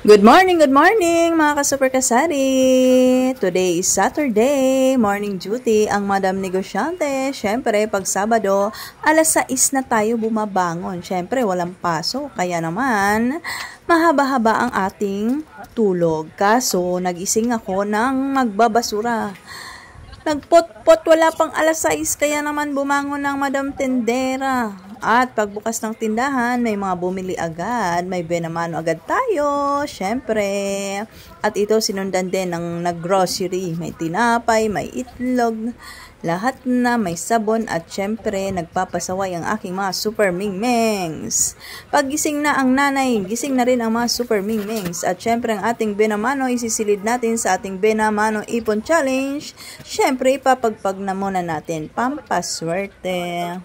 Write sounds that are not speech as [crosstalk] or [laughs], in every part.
Good morning, good morning mga ka-super kasari! Today is Saturday, morning duty ang Madam Negosyante. Siyempre, pag Sabado, alas 6 na tayo bumabangon. Siyempre, walang paso. Kaya naman, mahaba-haba ang ating tulog. Kaso, nagising ako ng magbabasura. Nagpot-pot, wala pang alas 6, kaya naman bumangon ng Madam Tendera. At pagbukas ng tindahan, may mga bumili agad, may benamano agad tayo, syempre. At ito sinundan din ng nag-grocery, may tinapay, may itlog, lahat na may sabon at syempre nagpapasaway ang aking mga super mingmengs. Pag gising na ang nanay, gising na rin ang mga super mingmengs. At syempre ang ating benamano isisilid natin sa ating benamano ipon challenge. Syempre ipapagpag na muna natin pampaswerte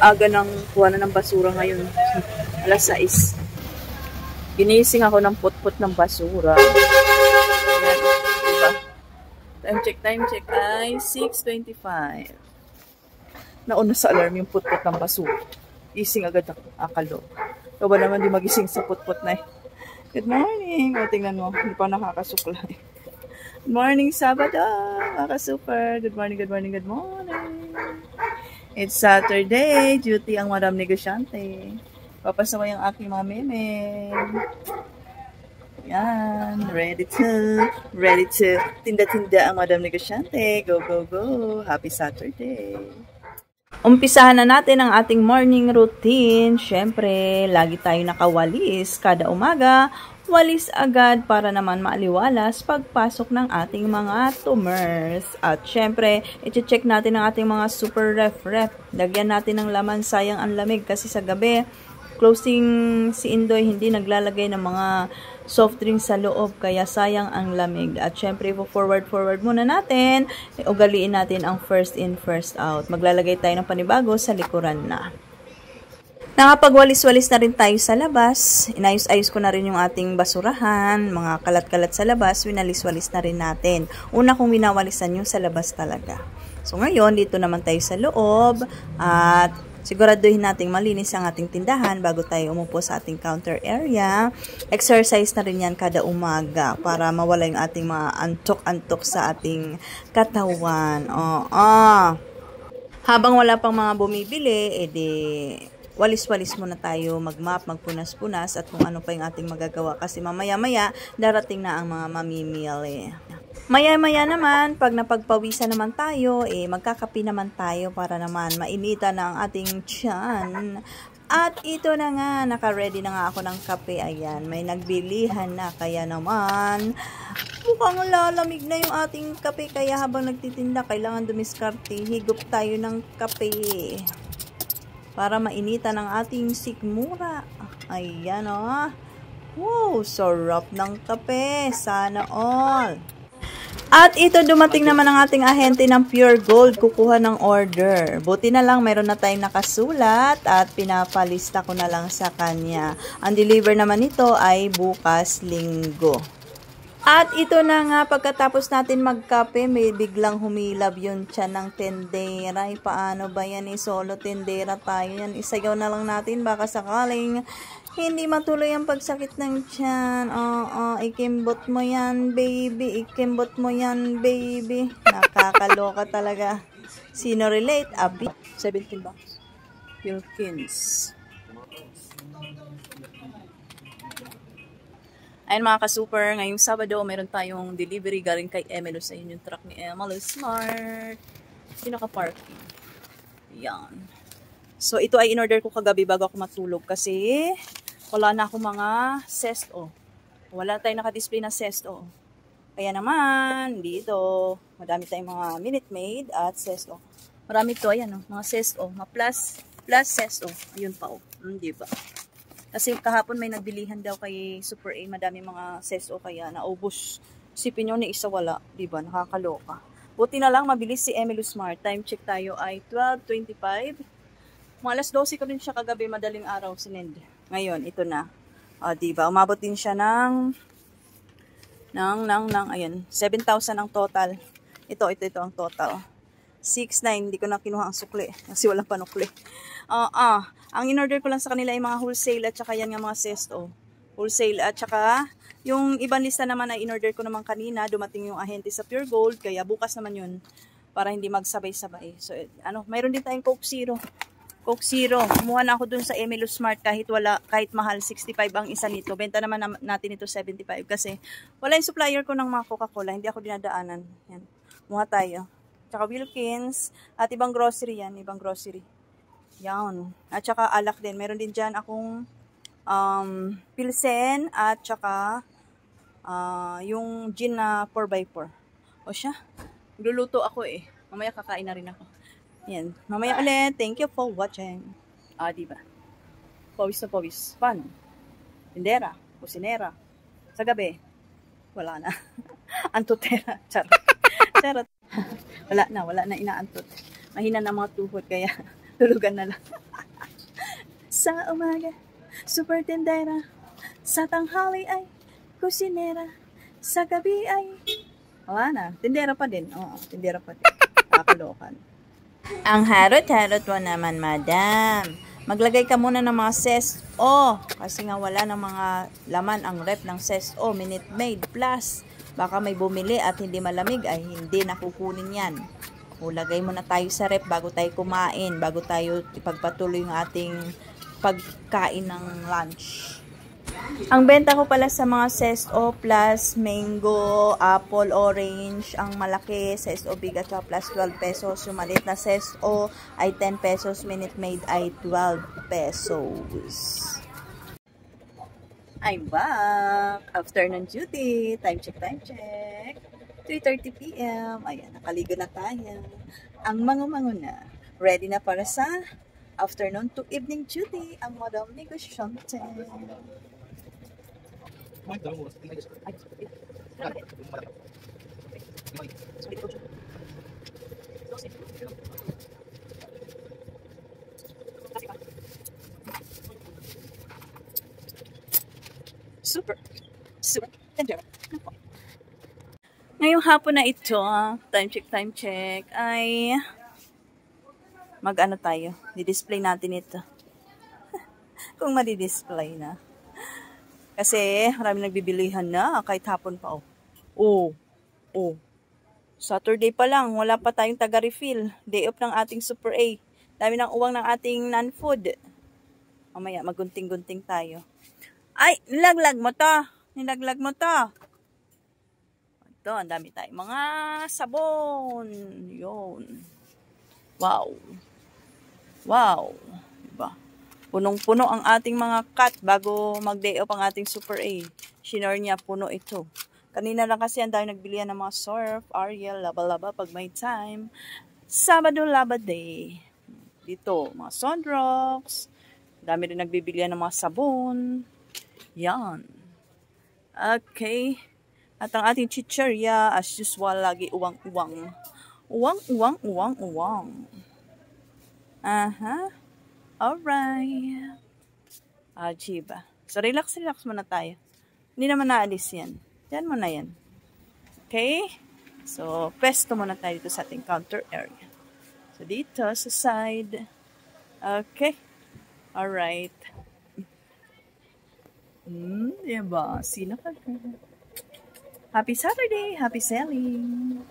aga ng kuha na ng basura ngayon. [laughs] Alas 6. Ginising ako ng putput ng basura. Diba? Time check, time check ay 6.25. Nauna sa alarm yung putput ng basura. Gising agad ako, akalo. Ikaw ba naman di magising sa putput na eh? Good morning! O, tingnan mo, hindi pa nakakasuklay. Good morning, Sabado! Mga super! Good morning, good morning, good morning! It's Saturday. Duty ang Madam Negosyante. Papasaway ang aking mga meme. Yan. Ready to, ready to tinda-tinda ang Madam Negosyante. Go, go, go. Happy Saturday. Umpisahan na natin ang ating morning routine. Siyempre, lagi tayo nakawalis kada umaga walis agad para naman maaliwalas pagpasok ng ating mga tumors. At syempre, iti-check natin ang ating mga super ref ref. Lagyan natin ng laman, sayang ang lamig kasi sa gabi, closing si Indoy hindi naglalagay ng mga soft drinks sa loob kaya sayang ang lamig. At syempre, forward forward muna natin. Ugaliin natin ang first in first out. Maglalagay tayo ng panibago sa likuran na. Nakapagwalis-walis na rin tayo sa labas. Inayos-ayos ko na rin yung ating basurahan, mga kalat-kalat sa labas, winalis-walis na rin natin. Una kong winawalisan yung sa labas talaga. So ngayon, dito naman tayo sa loob at siguraduhin nating malinis ang ating tindahan bago tayo umupo sa ating counter area. Exercise na rin yan kada umaga para mawala yung ating mga antok-antok sa ating katawan. Oo. Habang wala pang mga bumibili, edi walis-walis muna tayo, mag-map, magpunas-punas at kung ano pa yung ating magagawa kasi mamaya-maya darating na ang mga mamimili. Maya-maya naman, pag napagpawisan naman tayo, eh, magkakapi naman tayo para naman mainita na ang ating tiyan. At ito na nga, naka-ready na nga ako ng kape. Ayan, may nagbilihan na. Kaya naman, mukhang lalamig na yung ating kape. Kaya habang nagtitinda, kailangan dumiskarte. Higop tayo ng kape para mainitan ang ating sikmura. Ayan o. Oh. Wow, sarap ng kape. Sana all. At ito, dumating naman ang ating ahente ng Pure Gold. Kukuha ng order. Buti na lang, mayroon na tayong nakasulat at pinapalista ko na lang sa kanya. Ang deliver naman nito ay bukas linggo. At ito na nga, pagkatapos natin magkape, may biglang humilab yun siya ng tendera. Ay, paano ba yan? Eh, solo tendera tayo yan. Isayaw na lang natin, baka sakaling hindi matuloy ang pagsakit ng tiyan. Oo, oh, oh, ikimbot mo yan, baby. Ikimbot mo yan, baby. Nakakaloka talaga. Sino relate? Abi. 17 bucks. Wilkins. Ayun mga ka-super, ngayong Sabado, meron tayong delivery galing kay Emelo sa yung truck ni Emelo Smart. Pinaka-parking. Yan. So, ito ay in-order ko kagabi bago ako matulog kasi wala na ako mga sesto. Wala tayong naka-display na sesto. Kaya naman, dito, madami tayong mga Minute Maid at sesto. Marami to, ayan o, oh, mga sesto. Mga plus, plus sesto. Ayun pa o. Oh. Hmm, diba? Kasi kahapon may nagbilihan daw kay Super A, madami mga seso kaya naubos. Sipin nyo na isa wala, di ba? Nakakaloka. Buti na lang mabilis si Emily Smart. Time check tayo ay 12.25. Mga alas 12 ko rin siya kagabi, madaling araw, sinend. Ngayon, ito na. O, di ba? Umabot din siya ng ng, ng, ng, ayan, 7,000 ang total. Ito, ito, ito ang total. 6.9, hindi ko na kinuha ang sukli [laughs] kasi walang panukli. Uh, ah, ang in-order ko lang sa kanila ay mga wholesale at saka yan nga mga sesto. wholesale. At saka, yung ibang lista naman ay in-order ko naman kanina, dumating yung ahente sa Pure Gold, kaya bukas naman yun para hindi magsabay-sabay. So, ano, mayroon din tayong Coke Zero. Coke Zero. Kumuha na ako dun sa Emilio Smart kahit wala, kahit mahal, 65 ang isa nito. Benta naman natin ito 75 kasi wala yung supplier ko ng mga Coca-Cola. Hindi ako dinadaanan. Yan. Kumuha tayo. Tsaka Wilkins at ibang grocery yan. Ibang grocery. Yan. At saka alak din. Meron din dyan akong um, pilsen at saka uh, yung gin na 4x4. O siya. Luluto ako eh. Mamaya kakain na rin ako. Yan. Mamaya ulit. Thank you for watching. Ah, diba? Pawis na pawis. Fun. Tindera. Kusinera. Sa gabi. Wala na. [laughs] Antutera. Charot. [laughs] Charot. [laughs] wala na. Wala na inaantot. Mahina na mga tuhod. Kaya tulugan na lang. [laughs] sa umaga. Super tindera. Sa tanghali ay kusinera. Sa gabi ay wala na. Tindera pa din. Oo, tindera pa din. Nakakalokan. [laughs] Ang harot-harot mo naman, madam. Maglagay ka muna ng mga ses O. Kasi nga wala ng mga laman ang rep ng ses O. Minute Maid Plus. Baka may bumili at hindi malamig ay hindi nakukunin yan. O, lagay muna tayo sa rep bago tayo kumain. Bago tayo ipagpatuloy yung ating pagkain ng lunch. Ang benta ko pala sa mga Sesto plus mango, apple, orange, ang malaki Sesto big at plus 12 pesos. Yung maliit na Sesto ay 10 pesos, minute maid ay 12 pesos. I'm back! Afternoon duty. Time check, time check. 3.30pm. Ayan, nakaligo na tayo. Ang mango-mango na. Ready na para sa afternoon to evening duty. Ang Madam Negosyante. Super. Super. Tender. Hapon na ito, time check, time check, ay mag-ano tayo, di-display natin ito. [laughs] Kung madi-display na. Kasi marami nagbibilihan na kahit hapon pa oh. Oh. Oh. Saturday pa lang, wala pa tayong taga-refill. Day off ng ating Super A. Dami ng uwang ng ating non-food. Mamaya, magunting-gunting tayo. Ay, nilaglag mo to. Nilaglag mo to. Ito, ang dami tayo. Mga sabon. Yun. Wow. Wow. Punong-puno ang ating mga cut bago mag-day off ang ating Super A. Shinor niya puno ito. Kanina lang kasi ang dahil nagbilihan ng mga surf, Ariel, laba-laba pag may time. Sabado Laba Day. Dito, mga sunrocks. Dami rin nagbibilihan ng mga sabon. Yan. Okay. At ang ating chicherya, as usual, lagi uwang-uwang. Uwang-uwang-uwang-uwang. Aha. Uh -huh. Alright. Ah, Chiba. So, relax, relax muna tayo. Hindi naman naalis yan. Yan mo na yan. Okay? So, pesto muna tayo dito sa ating counter area. So, dito sa side. Okay. Alright. Hmm, diba? Sino ka? Happy Saturday! Happy selling!